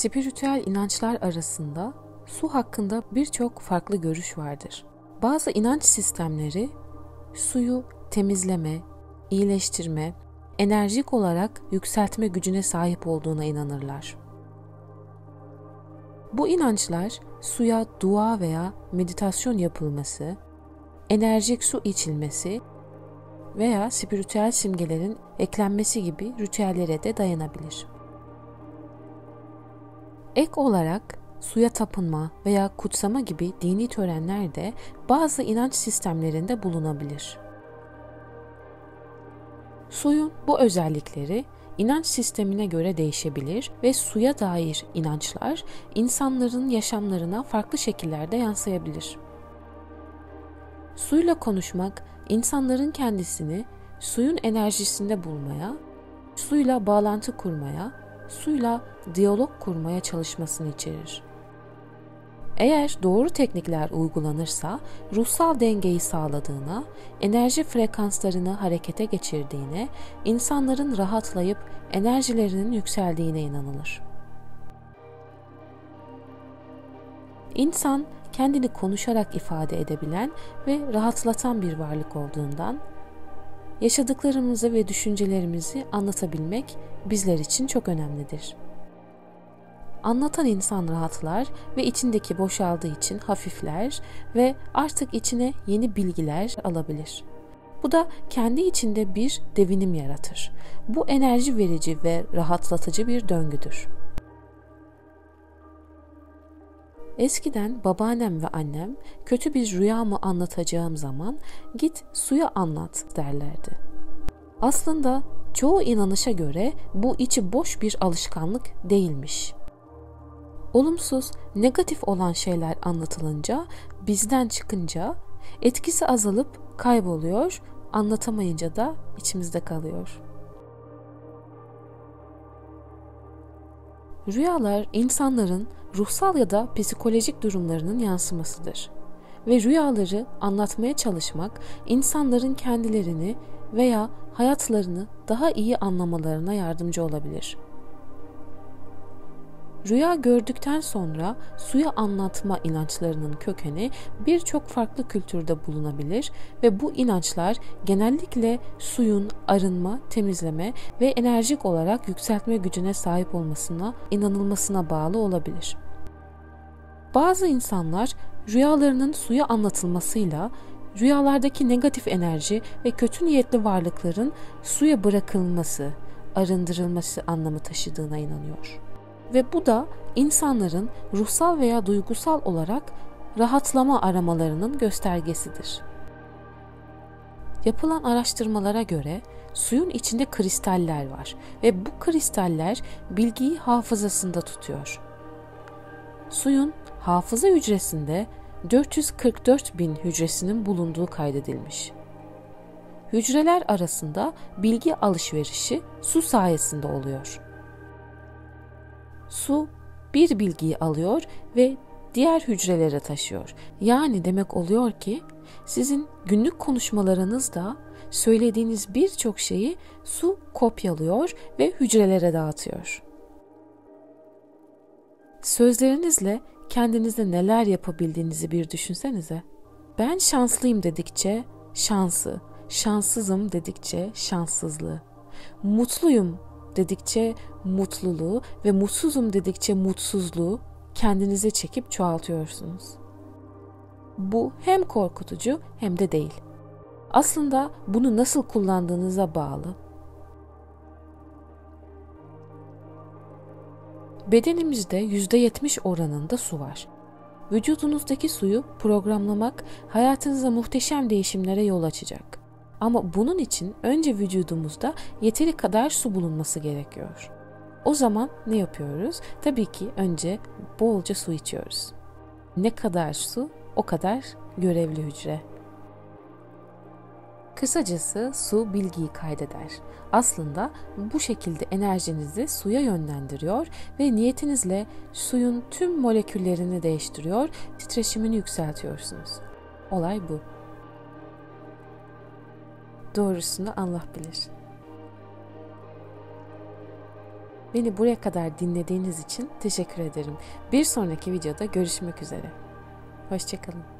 Spiritüel inançlar arasında su hakkında birçok farklı görüş vardır. Bazı inanç sistemleri suyu temizleme, iyileştirme, enerjik olarak yükseltme gücüne sahip olduğuna inanırlar. Bu inançlar suya dua veya meditasyon yapılması, enerjik su içilmesi veya spiritüel simgelerin eklenmesi gibi ritüellere de dayanabilir. Ek olarak suya tapınma veya kutsama gibi dini törenler de bazı inanç sistemlerinde bulunabilir. Suyun bu özellikleri inanç sistemine göre değişebilir ve suya dair inançlar insanların yaşamlarına farklı şekillerde yansıyabilir. Suyla konuşmak insanların kendisini suyun enerjisinde bulmaya, suyla bağlantı kurmaya, suyla diyalog kurmaya çalışmasını içerir. Eğer doğru teknikler uygulanırsa ruhsal dengeyi sağladığına, enerji frekanslarını harekete geçirdiğine, insanların rahatlayıp enerjilerinin yükseldiğine inanılır. İnsan kendini konuşarak ifade edebilen ve rahatlatan bir varlık olduğundan yaşadıklarımızı ve düşüncelerimizi anlatabilmek bizler için çok önemlidir. Anlatan insan rahatlar ve içindeki boşaldığı için hafifler ve artık içine yeni bilgiler alabilir. Bu da kendi içinde bir devinim yaratır. Bu enerji verici ve rahatlatıcı bir döngüdür. Eskiden babaannem ve annem kötü bir rüyamı anlatacağım zaman git suya anlat derlerdi. Aslında çoğu inanışa göre bu içi boş bir alışkanlık değilmiş. Olumsuz, negatif olan şeyler anlatılınca, bizden çıkınca etkisi azalıp kayboluyor, anlatamayınca da içimizde kalıyor. Rüyalar insanların ruhsal ya da psikolojik durumlarının yansımasıdır. Ve rüyaları anlatmaya çalışmak insanların kendilerini veya hayatlarını daha iyi anlamalarına yardımcı olabilir.'' Rüya gördükten sonra suya anlatma inançlarının kökeni birçok farklı kültürde bulunabilir ve bu inançlar genellikle suyun arınma, temizleme ve enerjik olarak yükseltme gücüne sahip olmasına inanılmasına bağlı olabilir. Bazı insanlar rüyalarının suya anlatılmasıyla rüyalardaki negatif enerji ve kötü niyetli varlıkların suya bırakılması, arındırılması anlamı taşıdığına inanıyor ve bu da insanların ruhsal veya duygusal olarak rahatlama aramalarının göstergesidir. Yapılan araştırmalara göre suyun içinde kristaller var ve bu kristaller bilgiyi hafızasında tutuyor. Suyun hafıza hücresinde 444 bin hücresinin bulunduğu kaydedilmiş. Hücreler arasında bilgi alışverişi su sayesinde oluyor su bir bilgiyi alıyor ve diğer hücrelere taşıyor. Yani demek oluyor ki sizin günlük konuşmalarınızda söylediğiniz birçok şeyi su kopyalıyor ve hücrelere dağıtıyor. Sözlerinizle kendinize neler yapabildiğinizi bir düşünsenize. Ben şanslıyım dedikçe şansı, şanssızım dedikçe şanssızlığı, mutluyum dedikçe mutluluğu ve mutsuzum dedikçe mutsuzluğu kendinize çekip çoğaltıyorsunuz. Bu hem korkutucu hem de değil. Aslında bunu nasıl kullandığınıza bağlı. Bedenimizde %70 oranında su var. Vücudunuzdaki suyu programlamak hayatınıza muhteşem değişimlere yol açacak. Ama bunun için önce vücudumuzda yeteri kadar su bulunması gerekiyor. O zaman ne yapıyoruz? Tabii ki önce bolca su içiyoruz. Ne kadar su o kadar görevli hücre. Kısacası su bilgiyi kaydeder. Aslında bu şekilde enerjinizi suya yönlendiriyor ve niyetinizle suyun tüm moleküllerini değiştiriyor, titreşimini yükseltiyorsunuz. Olay bu. Doğrusunu Allah bilir. Beni buraya kadar dinlediğiniz için teşekkür ederim. Bir sonraki videoda görüşmek üzere. Hoşçakalın.